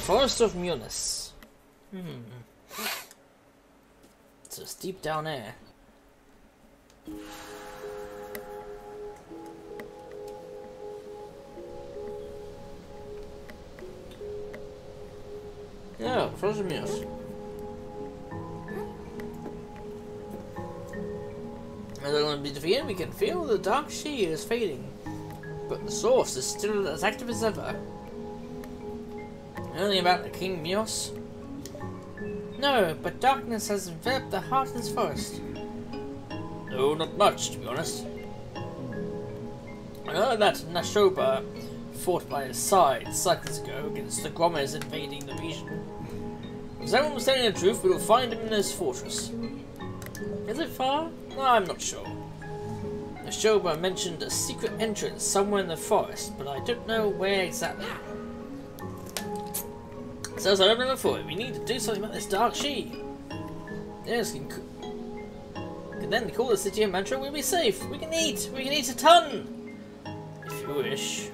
Forest of Meonis. Hmm. So it's deep down there. Yeah, Forest of Meonis. As long as we defeat we can feel the dark Shi is fading. But the source is still as active as ever. Only about the King Mios? No, but darkness has enveloped the heartless forest. No, not much, to be honest. I know that Nashoba fought by his side cycles ago against the Grommers invading the region. If anyone was telling the truth, we will find him in his fortress. Is it far? I'm not sure. Nashoba mentioned a secret entrance somewhere in the forest, but I don't know where exactly. So as I remember before, we need to do something about this dark Shi. Yes, we can, can then call the city of Mantra, we'll be safe. We can eat, we can eat a ton! If you wish.